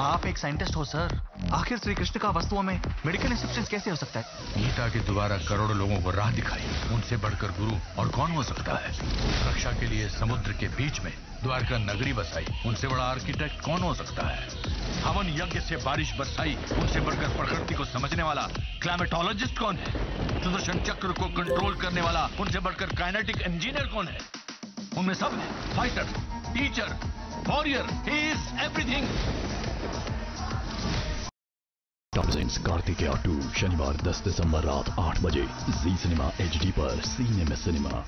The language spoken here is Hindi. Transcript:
आप एक साइंटिस्ट हो, सर। आखिर श्री कृष्ण का वस्तुओं में मेडिकल इंस्ट्रक्शन कैसे हो सकता है? गीता के द्वारा करोड़ों लोगों को राह दिखाई। उनसे बढ़कर गुरु और कौन हो सकता है? रक्षा के लिए समुद्र के बीच में द्वारका नगरी बसाई। उनसे बड़ा आर्किटेक्ट कौन हो सकता है? हवन यज्ञ से बारिश बरसाई। उनसे बढ़कर प्रकृति को समझने वाला क्लाइमेटोलॉजिस्ट कौन है? सुदर्शन चक्र को कंट्रोल करने वाला, उनसे बढ़कर काइनेटिक इंजीनियर कौन है? उनमें सब fighter teacher warrior is everything presents Kartikeya two, शनिवार 10 दिसंबर रात 8 बजे। जी सिनेमा एचडी पर, सीने में सिनेमा।